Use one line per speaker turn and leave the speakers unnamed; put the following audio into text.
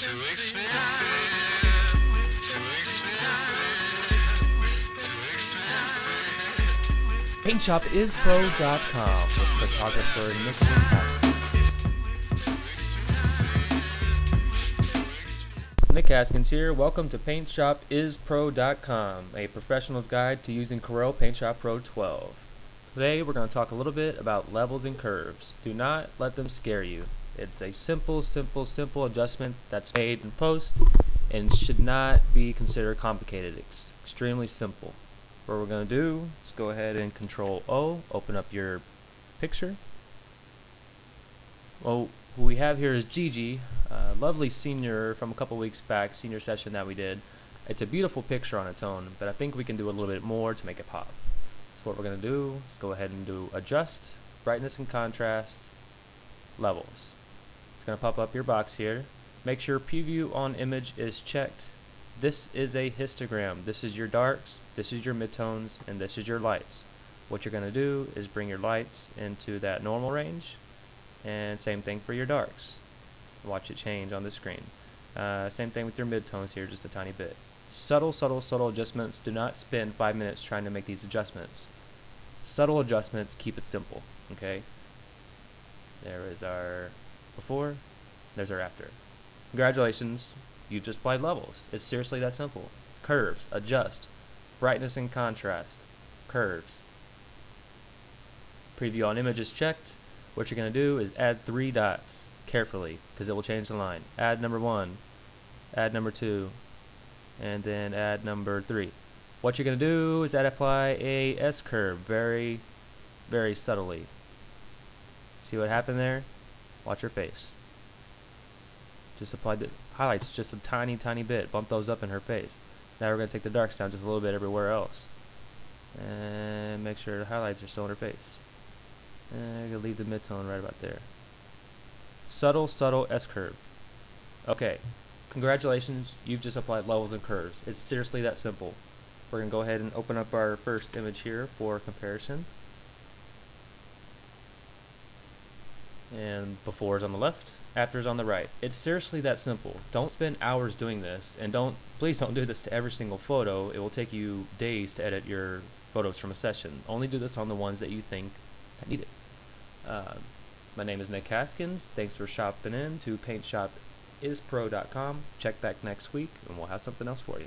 PaintShopIsPro.com with photographer Nick Haskins. Nick Haskins here. Welcome to PaintShopIsPro.com, a professional's guide to using Corel PaintShop Pro 12. Today we're going to talk a little bit about levels and curves. Do not let them scare you. It's a simple, simple, simple adjustment that's made in post and should not be considered complicated. It's extremely simple. What we're going to do is go ahead and Control O, open up your picture. Well, what we have here is Gigi, a lovely senior from a couple weeks back, senior session that we did. It's a beautiful picture on its own, but I think we can do a little bit more to make it pop. So what we're going to do is go ahead and do Adjust, Brightness and Contrast, Levels. Going to pop up your box here. Make sure preview on image is checked. This is a histogram. This is your darks, this is your midtones, and this is your lights. What you're going to do is bring your lights into that normal range, and same thing for your darks. Watch it change on the screen. Uh, same thing with your midtones here, just a tiny bit. Subtle, subtle, subtle adjustments. Do not spend five minutes trying to make these adjustments. Subtle adjustments, keep it simple, okay? There is our before, there's our after. Congratulations, you've just applied levels. It's seriously that simple. Curves, adjust, brightness and contrast, curves. Preview on image is checked. What you're going to do is add three dots carefully because it will change the line. Add number one, add number two, and then add number three. What you're going to do is add apply a S curve very, very subtly. See what happened there? Watch her face. Just apply the highlights just a tiny, tiny bit. Bump those up in her face. Now we're going to take the darks down just a little bit everywhere else. And make sure the highlights are still in her face. And I'm going to leave the midtone right about there. Subtle, subtle S-curve. Okay. Congratulations, you've just applied levels and curves. It's seriously that simple. We're going to go ahead and open up our first image here for comparison. And before is on the left, after is on the right. It's seriously that simple. Don't spend hours doing this, and don't please don't do this to every single photo. It will take you days to edit your photos from a session. Only do this on the ones that you think that need it. Uh, my name is Nick Haskins. Thanks for shopping in to PaintShopIsPro.com. Check back next week, and we'll have something else for you.